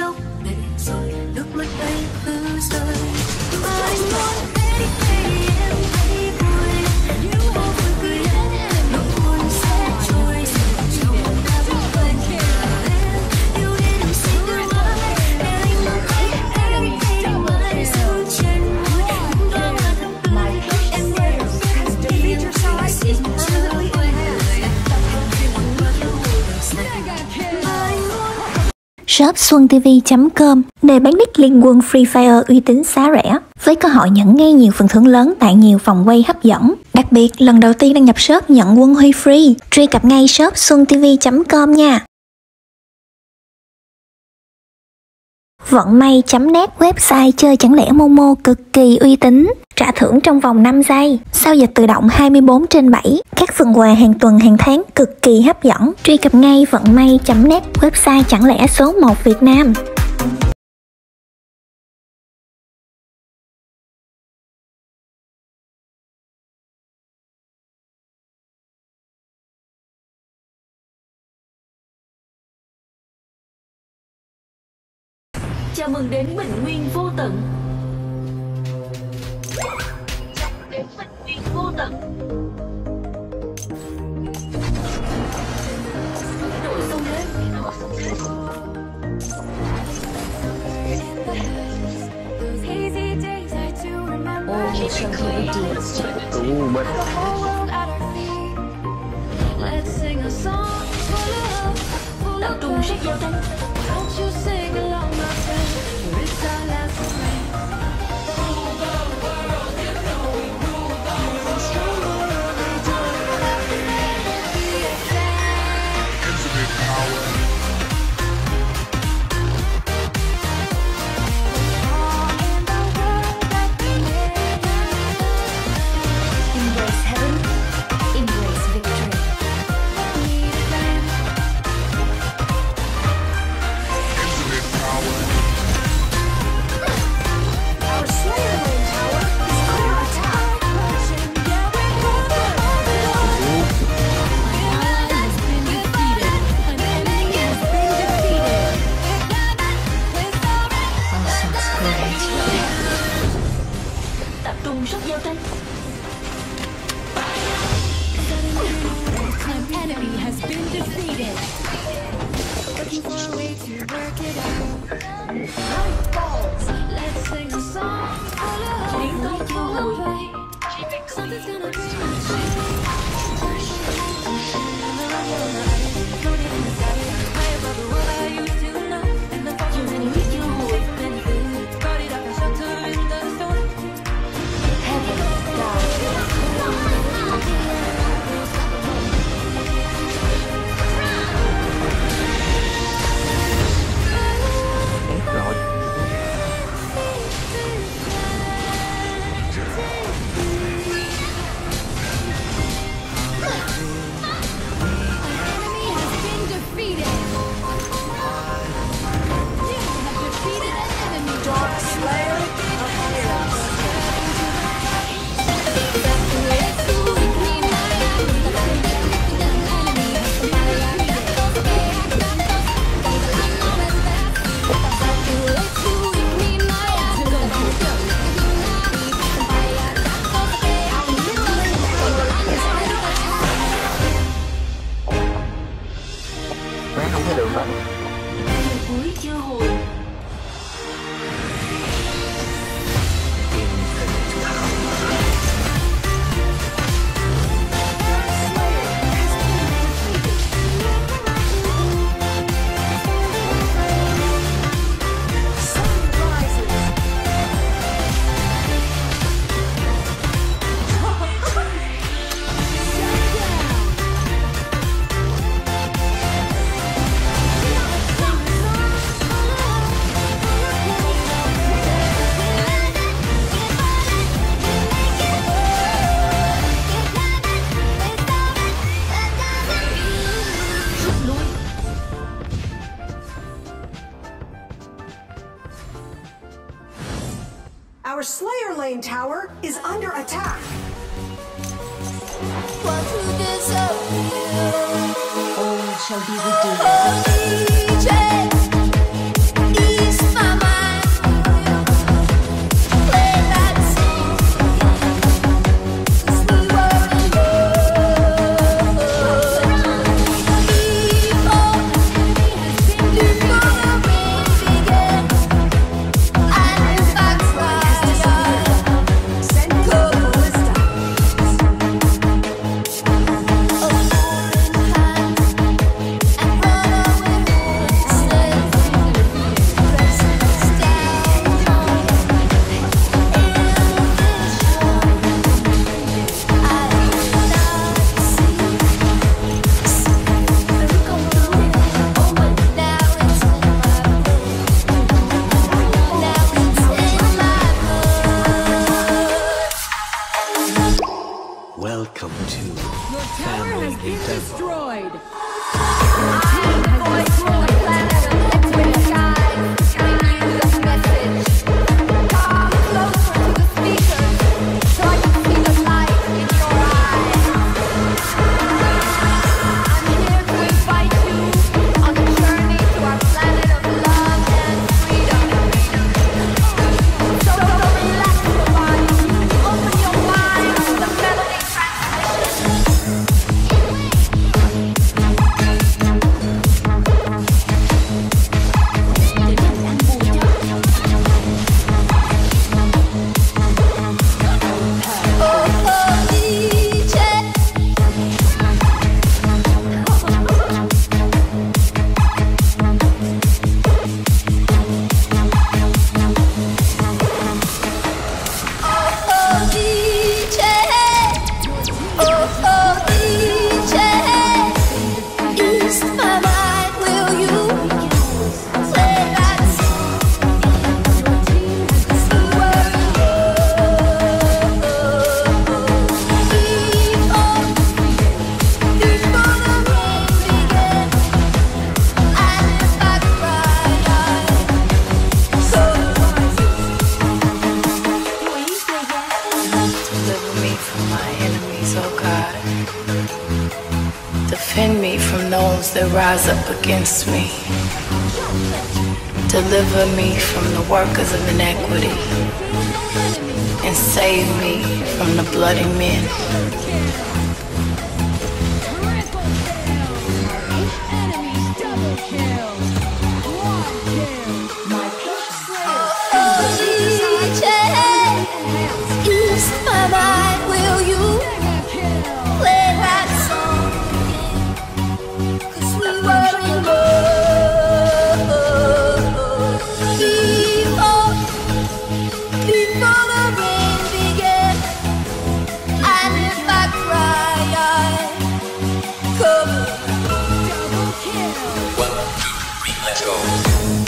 手。Shop xuantv.com nơi bán đích liên quân Free Fire uy tín giá rẻ với cơ hội nhận ngay nhiều phần thưởng lớn tại nhiều vòng quay hấp dẫn. Đặc biệt, lần đầu tiên đăng nhập shop nhận quân huy free. Truy cập ngay shop xuantv.com nha. Vận may.net website chơi chẳng lẽ Momo cực kỳ uy tín, trả thưởng trong vòng 5 giây, giao dịch tự động 24 trên 7, các phần quà hàng tuần hàng tháng cực kỳ hấp dẫn. Truy cập ngay vận may.net website chẳng lẽ số 1 Việt Nam. Chào mừng đến Bình Nguyên vô tận. Đến Bình Nguyên vô tận Đội sông lên Tập Something's gonna bring Lane Tower is under attack. All shall be redeemed. Welcome to Your tower has been destroyed. That rise up against me. Deliver me from the workers of inequity and save me from the bloody men. Let's go.